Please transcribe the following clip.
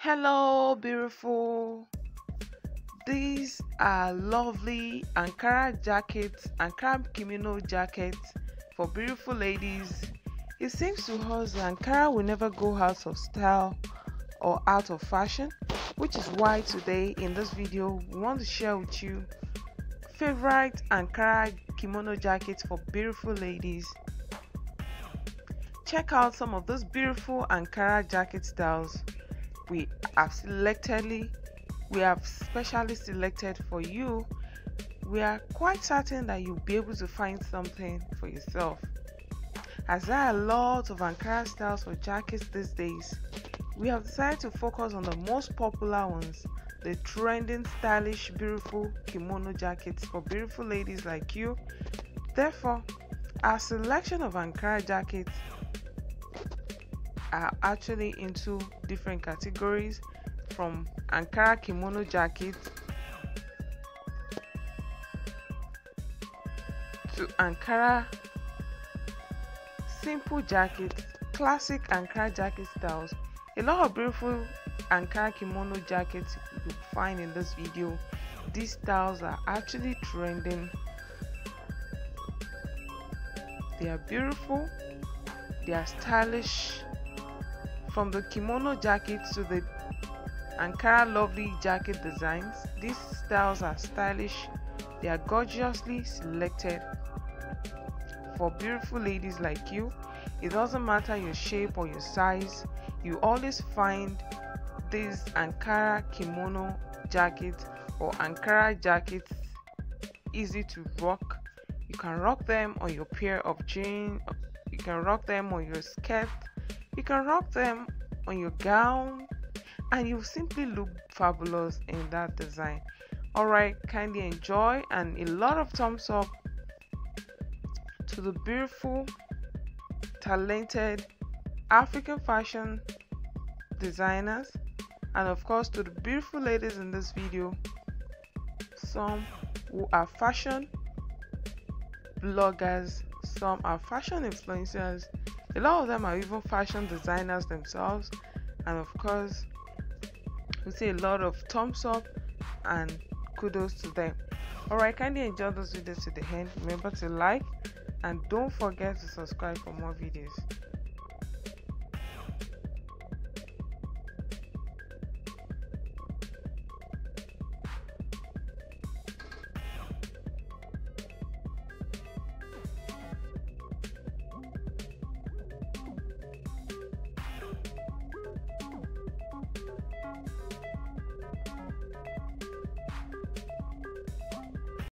Hello, beautiful. These are lovely Ankara jackets, Ankara kimono jackets for beautiful ladies. It seems to us Ankara will never go out of style or out of fashion, which is why today in this video we want to share with you favorite Ankara kimono jackets for beautiful ladies. Check out some of those beautiful Ankara jacket styles we have selectedly we have specially selected for you. We are quite certain that you'll be able to find something for yourself. As there are a lot of ankara styles for jackets these days we have decided to focus on the most popular ones the trending stylish beautiful kimono jackets for beautiful ladies like you. Therefore our selection of ankara jackets are actually into different categories from Ankara kimono jackets to Ankara simple jackets, classic Ankara jacket styles. A lot of beautiful Ankara kimono jackets you find in this video. These styles are actually trending. They are beautiful, they are stylish, from the kimono jacket to the Ankara lovely jacket designs, these styles are stylish, they are gorgeously selected for beautiful ladies like you. It doesn't matter your shape or your size, you always find these Ankara kimono jackets or Ankara jackets easy to rock. You can rock them on your pair of jeans, you can rock them on your skirt you can rock them on your gown and you simply look fabulous in that design. Alright, kindly enjoy and a lot of thumbs up to the beautiful, talented African fashion designers and of course to the beautiful ladies in this video some who are fashion bloggers some are fashion influencers. A lot of them are even fashion designers themselves. And of course we see a lot of thumbs up and kudos to them. Alright kindly enjoy this video to the end. Remember to like and don't forget to subscribe for more videos